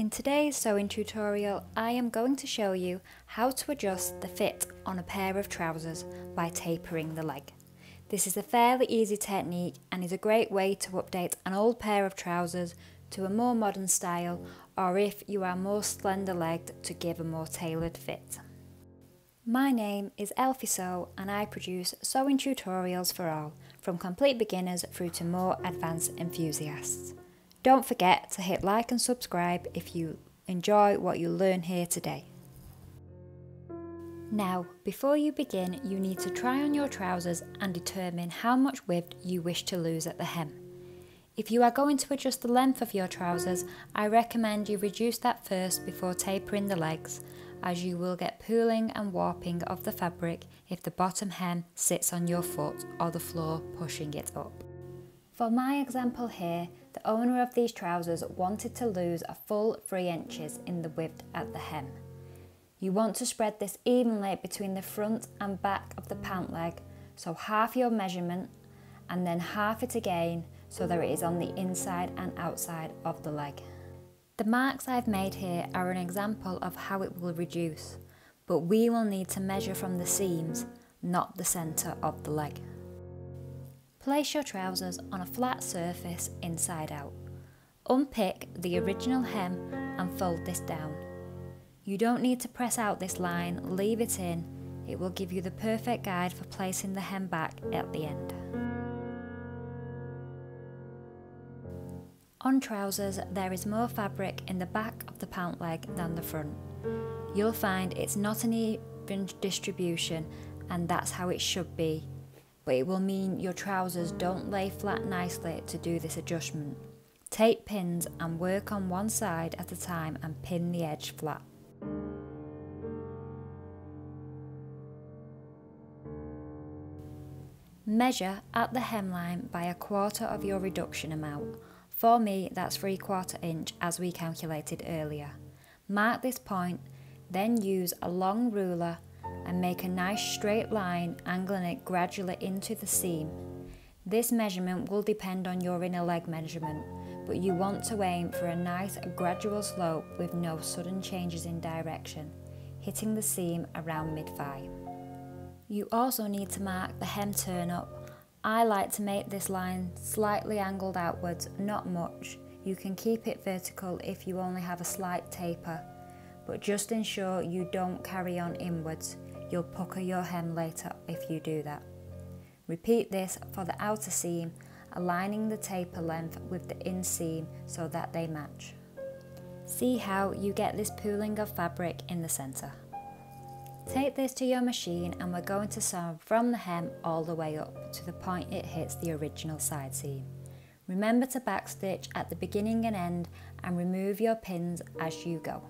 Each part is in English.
In today's sewing tutorial, I am going to show you how to adjust the fit on a pair of trousers by tapering the leg. This is a fairly easy technique and is a great way to update an old pair of trousers to a more modern style or if you are more slender legged to give a more tailored fit. My name is Elfie Sew and I produce sewing tutorials for all, from complete beginners through to more advanced enthusiasts. Don't forget to hit like and subscribe if you enjoy what you learn here today. Now, before you begin, you need to try on your trousers and determine how much width you wish to lose at the hem. If you are going to adjust the length of your trousers, I recommend you reduce that first before tapering the legs, as you will get pooling and warping of the fabric if the bottom hem sits on your foot or the floor pushing it up. For my example here, the owner of these trousers wanted to lose a full 3 inches in the width at the hem. You want to spread this evenly between the front and back of the pant leg, so half your measurement and then half it again so that it is on the inside and outside of the leg. The marks I've made here are an example of how it will reduce, but we will need to measure from the seams, not the centre of the leg. Place your trousers on a flat surface inside out. Unpick the original hem and fold this down. You don't need to press out this line, leave it in. It will give you the perfect guide for placing the hem back at the end. On trousers, there is more fabric in the back of the pant leg than the front. You'll find it's not an even distribution and that's how it should be but it will mean your trousers don't lay flat nicely to do this adjustment. Take pins and work on one side at a time and pin the edge flat. Measure at the hemline by a quarter of your reduction amount. For me, that's 3 quarter inch as we calculated earlier. Mark this point, then use a long ruler and make a nice straight line angling it gradually into the seam. This measurement will depend on your inner leg measurement, but you want to aim for a nice gradual slope with no sudden changes in direction, hitting the seam around mid-thigh. You also need to mark the hem turn up. I like to make this line slightly angled outwards, not much. You can keep it vertical if you only have a slight taper, but just ensure you don't carry on inwards. You'll pucker your hem later if you do that. Repeat this for the outer seam, aligning the taper length with the inseam so that they match. See how you get this pooling of fabric in the centre. Take this to your machine and we're going to sew from the hem all the way up to the point it hits the original side seam. Remember to backstitch at the beginning and end and remove your pins as you go.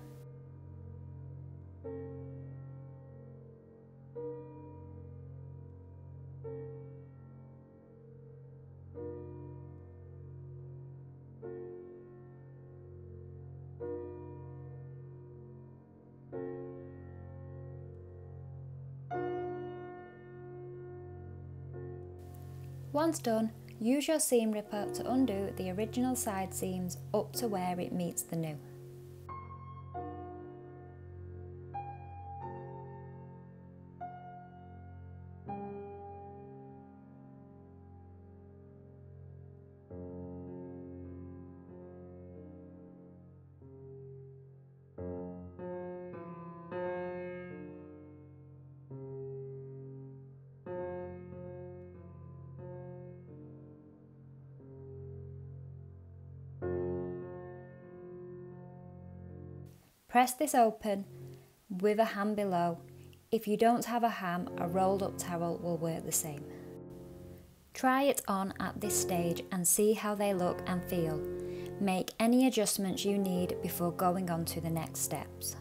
Once done, use your seam ripper to undo the original side seams up to where it meets the new. Press this open with a ham below. If you don't have a ham, a rolled up towel will work the same. Try it on at this stage and see how they look and feel. Make any adjustments you need before going on to the next steps.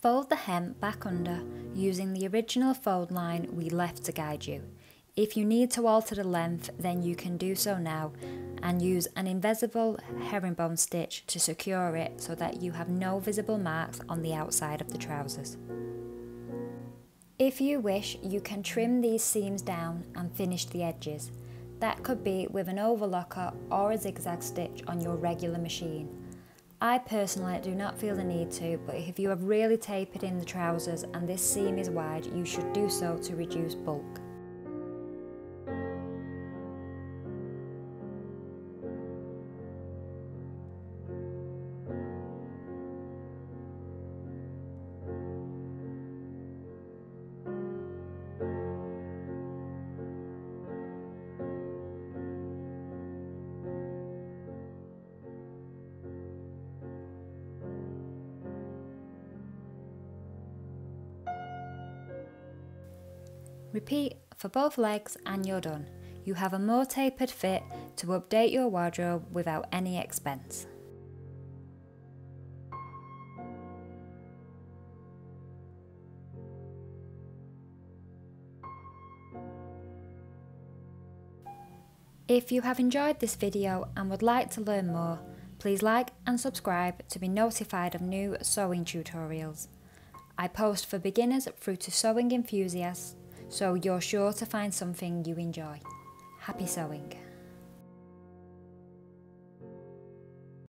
Fold the hem back under using the original fold line we left to guide you. If you need to alter the length then you can do so now and use an invisible herringbone stitch to secure it so that you have no visible marks on the outside of the trousers. If you wish, you can trim these seams down and finish the edges. That could be with an overlocker or a zigzag stitch on your regular machine. I personally do not feel the need to, but if you have really tapered in the trousers and this seam is wide, you should do so to reduce bulk. Repeat for both legs and you're done. You have a more tapered fit to update your wardrobe without any expense. If you have enjoyed this video and would like to learn more, please like and subscribe to be notified of new sewing tutorials. I post for beginners through to sewing enthusiasts so you're sure to find something you enjoy. Happy sewing!